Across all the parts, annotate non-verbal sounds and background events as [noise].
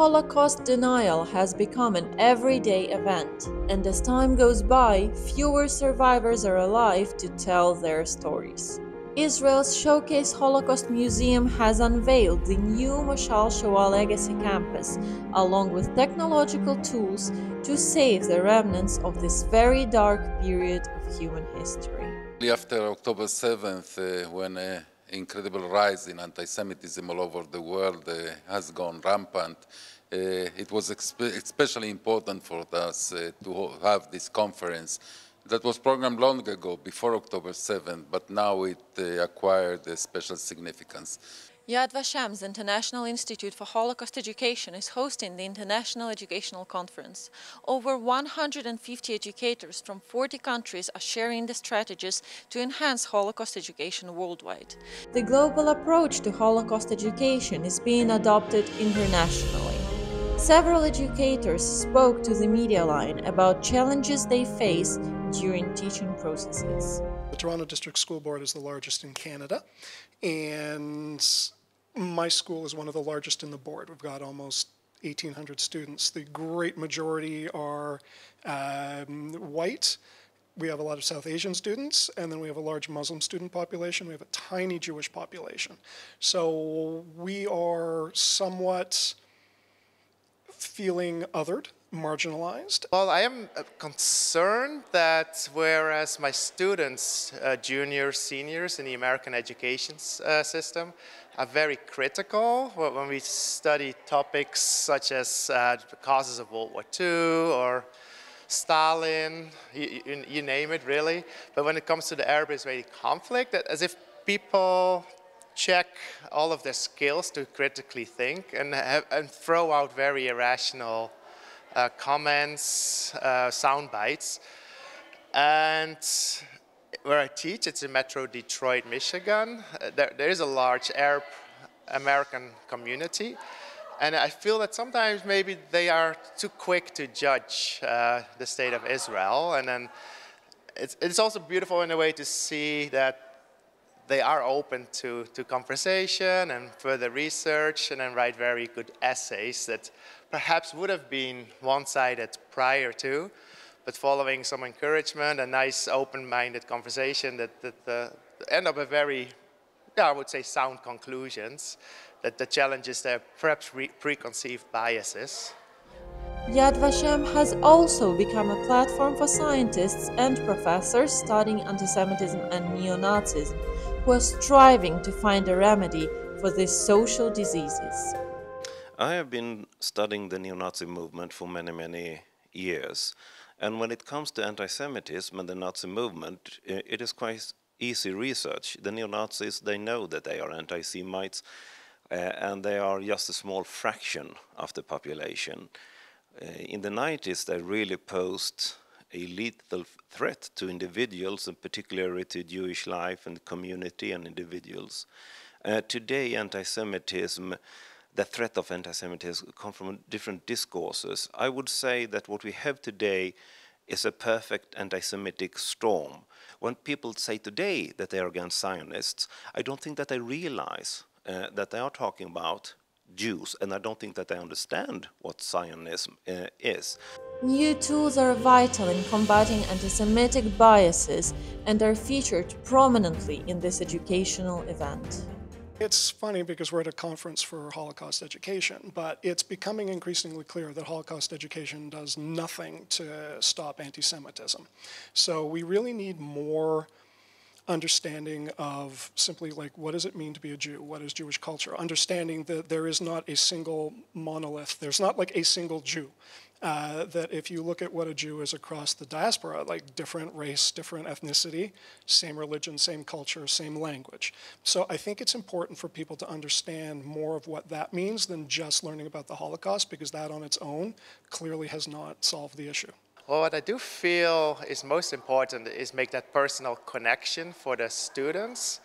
Holocaust denial has become an everyday event, and as time goes by, fewer survivors are alive to tell their stories. Israel's Showcase Holocaust Museum has unveiled the new Moshal Shoah Legacy Campus, along with technological tools to save the remnants of this very dark period of human history. After October 7th, uh, when an incredible rise in anti-Semitism all over the world uh, has gone rampant, uh, it was especially important for us uh, to have this conference that was programmed long ago, before October 7th, but now it uh, acquired a special significance. Yad Vashem's International Institute for Holocaust Education is hosting the International Educational Conference. Over 150 educators from 40 countries are sharing the strategies to enhance Holocaust education worldwide. The global approach to Holocaust education is being adopted internationally. Several educators spoke to the media line about challenges they face during teaching processes. The Toronto District School Board is the largest in Canada, and my school is one of the largest in the board. We've got almost 1,800 students. The great majority are um, white. We have a lot of South Asian students, and then we have a large Muslim student population. We have a tiny Jewish population. So we are somewhat feeling othered marginalized? Well, I am uh, concerned that whereas my students, uh, juniors, seniors in the American education uh, system, are very critical when we study topics such as uh, the causes of World War II or Stalin, you, you, you, name it really. But when it comes to the Arab-Israeli conflict, as if people check all of their skills to critically think and, and throw out very irrational uh, comments, uh, sound bites. And where I teach, it's in Metro Detroit, Michigan. Uh, there, there is a large Arab American community. And I feel that sometimes maybe they are too quick to judge uh, the state of Israel. And then it's, it's also beautiful in a way to see that they are open to, to conversation and further research and then write very good essays that perhaps would have been one-sided prior to, but following some encouragement, a nice open-minded conversation that, that uh, end up with very, yeah, I would say sound conclusions that the challenges their perhaps preconceived biases. Yad Vashem has also become a platform for scientists and professors studying anti-Semitism and neo-Nazism who are striving to find a remedy for these social diseases. I have been studying the neo-Nazi movement for many, many years. And when it comes to anti-Semitism and the Nazi movement, it is quite easy research. The neo-Nazis, they know that they are anti-Semites, uh, and they are just a small fraction of the population. Uh, in the 90s, they really posed a lethal threat to individuals and particularly to Jewish life and community and individuals. Uh, today, anti-Semitism, the threat of anti-Semitism comes from different discourses. I would say that what we have today is a perfect anti-Semitic storm. When people say today that they are against Zionists, I don't think that they realize uh, that they are talking about Jews, and I don't think that they understand what Zionism uh, is. New tools are vital in combating anti Semitic biases and are featured prominently in this educational event. It's funny because we're at a conference for Holocaust education, but it's becoming increasingly clear that Holocaust education does nothing to stop anti Semitism. So we really need more understanding of simply like what does it mean to be a Jew? What is Jewish culture? Understanding that there is not a single monolith. There's not like a single Jew. Uh, that if you look at what a Jew is across the diaspora, like different race, different ethnicity, same religion, same culture, same language. So I think it's important for people to understand more of what that means than just learning about the Holocaust, because that on its own clearly has not solved the issue. Well, what I do feel is most important is make that personal connection for the students.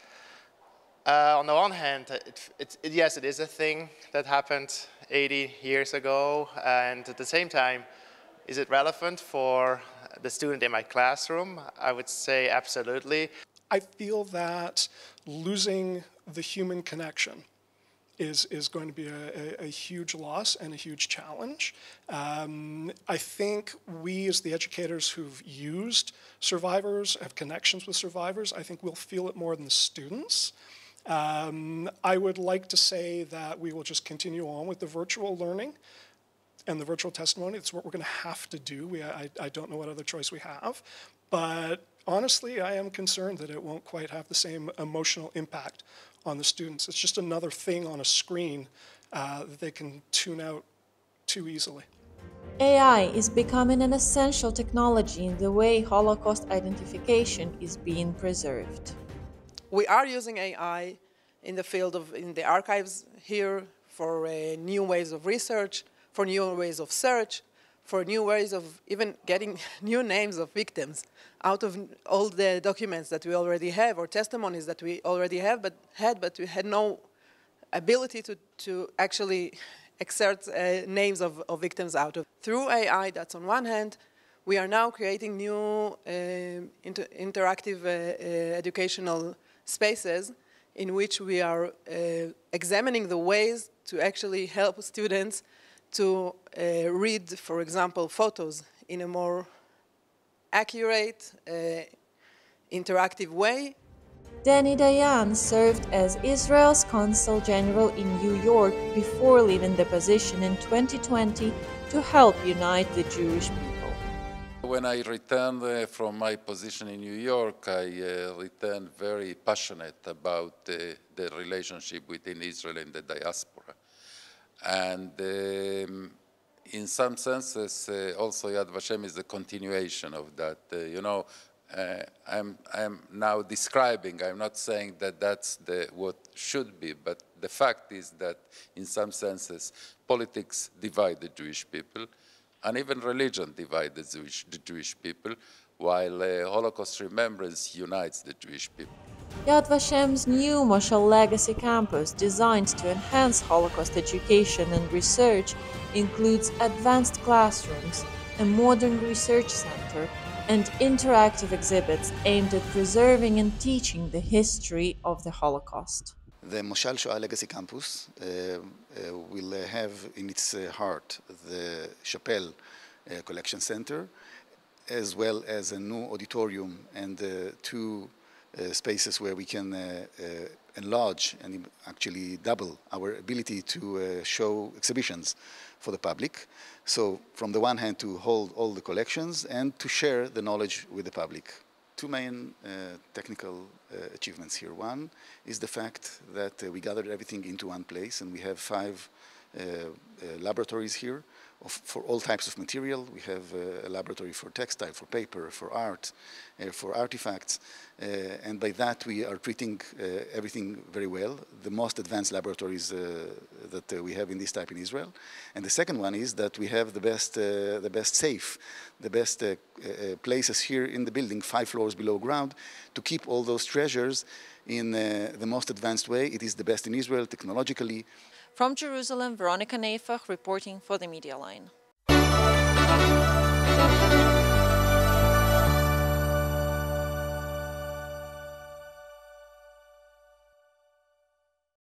Uh, on the one hand, it, it, it, yes, it is a thing that happened 80 years ago, and at the same time, is it relevant for the student in my classroom? I would say absolutely. I feel that losing the human connection is, is going to be a, a, a huge loss and a huge challenge. Um, I think we, as the educators who've used survivors, have connections with survivors, I think we'll feel it more than the students. Um, I would like to say that we will just continue on with the virtual learning and the virtual testimony. It's what we're going to have to do. We, I, I don't know what other choice we have. But honestly, I am concerned that it won't quite have the same emotional impact on the students. It's just another thing on a screen uh, that they can tune out too easily. AI is becoming an essential technology in the way Holocaust identification is being preserved. We are using AI in the field of in the archives here for uh, new ways of research, for new ways of search, for new ways of even getting [laughs] new names of victims out of all the documents that we already have or testimonies that we already have but had but we had no ability to, to actually exert uh, names of, of, victims out of. Through AI, that's on one hand, we are now creating new uh, inter interactive uh, uh educational spaces in which we are uh, examining the ways to actually help students to uh, read, for example, photos in a more accurate, uh, interactive way. Danny Dayan served as Israel's Consul General in New York before leaving the position in 2020 to help unite the Jewish people. When I returned uh, from my position in New York, I uh, returned very passionate about uh, the relationship between Israel and the diaspora. And um, in some senses, uh, also Yad Vashem is the continuation of that. Uh, you know, uh, I'm, I'm now describing, I'm not saying that that's the, what should be, but the fact is that in some senses, politics divide the Jewish people, and even religion divides the Jewish, the Jewish people, while uh, Holocaust remembrance unites the Jewish people. Yad Vashem's new Moshal Legacy campus, designed to enhance Holocaust education and research, includes advanced classrooms, a modern research center, and interactive exhibits aimed at preserving and teaching the history of the Holocaust. The Moshal Shoah Legacy Campus uh, uh, will have in its uh, heart the Shapell uh, Collection Center, as well as a new auditorium and uh, two uh, spaces where we can uh, uh, enlarge and actually double our ability to show exhibitions for the public. So from the one hand to hold all the collections and to share the knowledge with the public. Two main uh, technical uh, achievements here. One is the fact that uh, we gathered everything into one place and we have five laboratories here of, for all types of material. We have uh, a laboratory for textile, for paper, for art, uh, for artifacts, uh, and by that we are treating uh, everything very well. The most advanced laboratories uh, that uh, we have in this type in Israel. And the second one is that we have the best, the best safe, the best places here in the building, five floors below ground, to keep all those treasures in the most advanced way. It is the best in Israel technologically. From Jerusalem, Veronica Neifakh reporting for the Media Line.